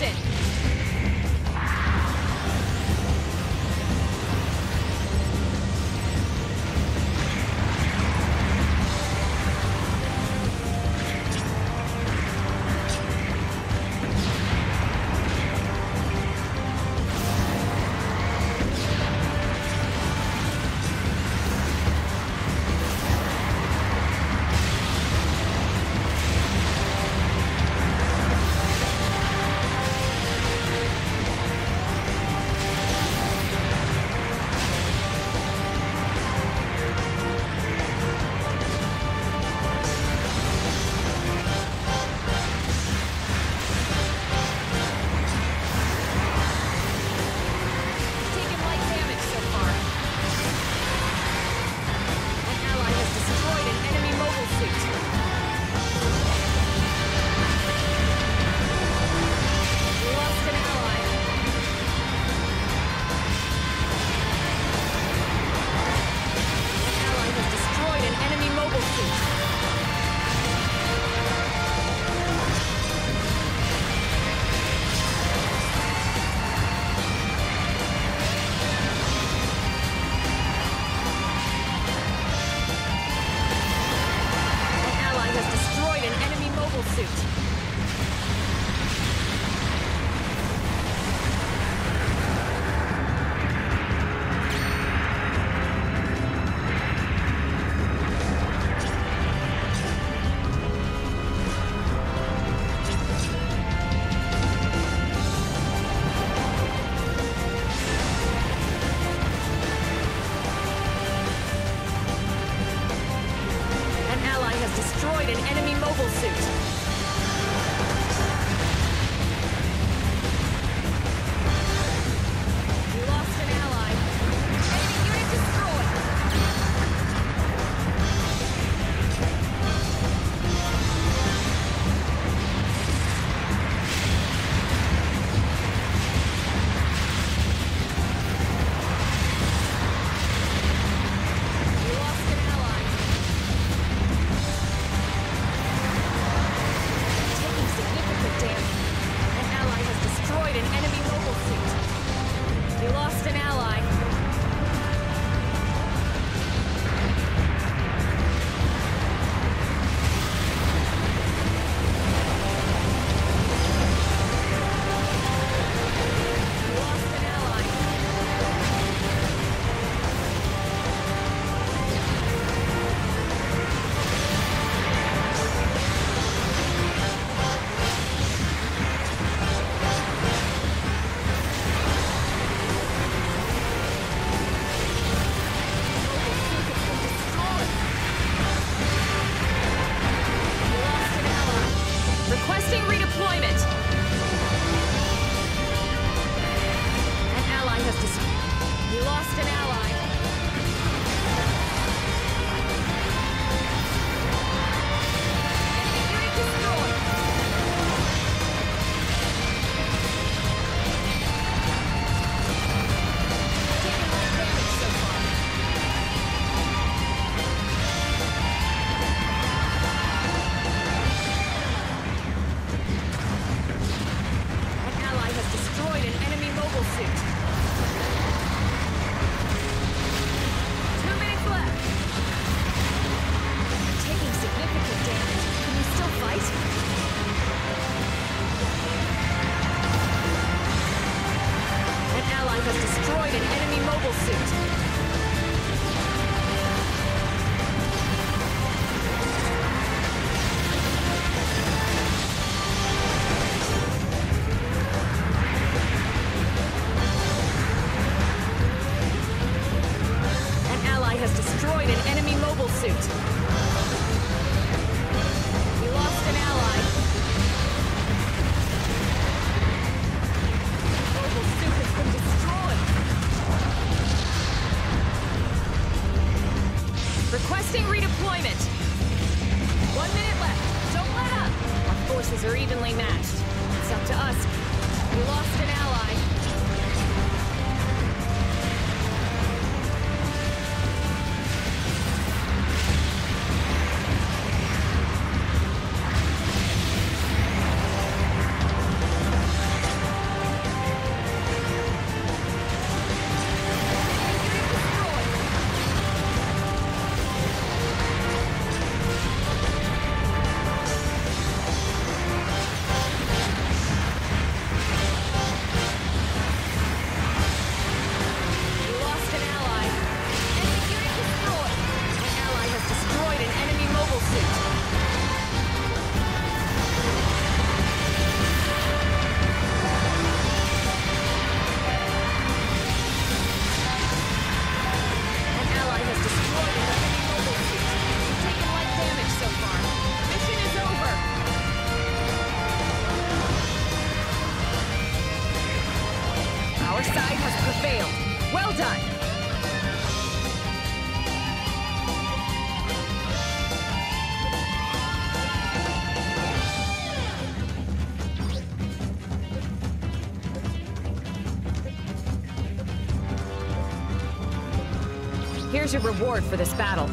action! pursuit. destroyed an enemy mobile suit. Destroyed an enemy mobile suit. We lost an ally. Mobile suit has been destroyed. Requesting redeployment. One minute left. Don't let up. Our forces are evenly matched. It's up to us. We lost an ally. Prevailed. Well done. Here's your reward for this battle.